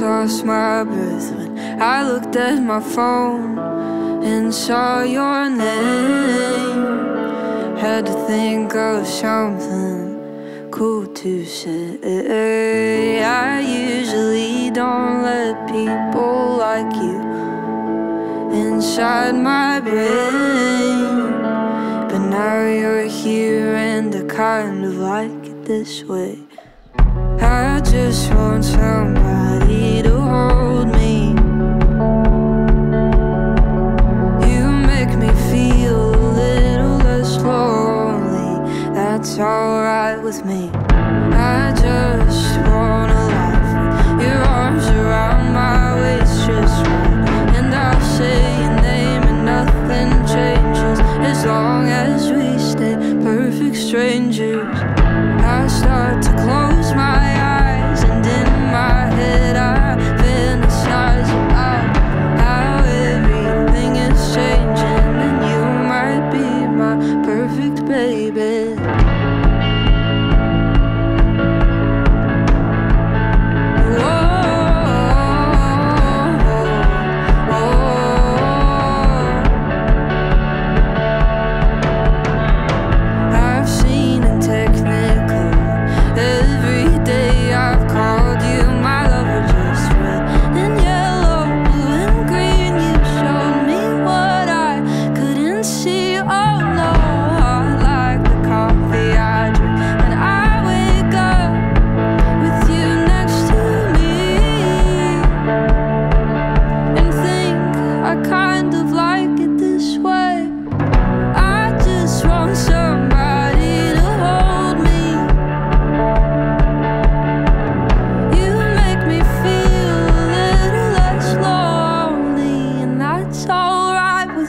lost my breath when I looked at my phone and saw your name. Had to think of something cool to say. I usually don't let people like you inside my brain. But now you're here and I kind of like it this way. I just want somebody to hold me. You make me feel a little less lonely. That's alright with me. I just wanna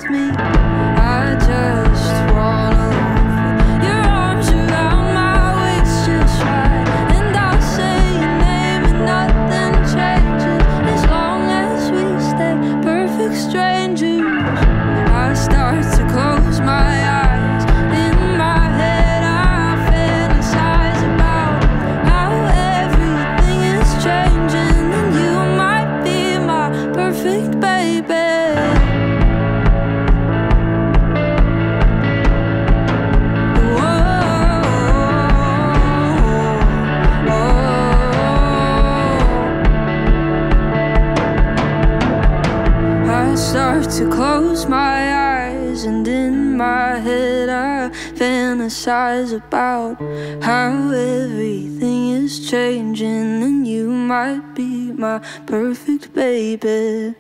me. To close my eyes, and in my head, I fantasize about how everything is changing, and you might be my perfect baby.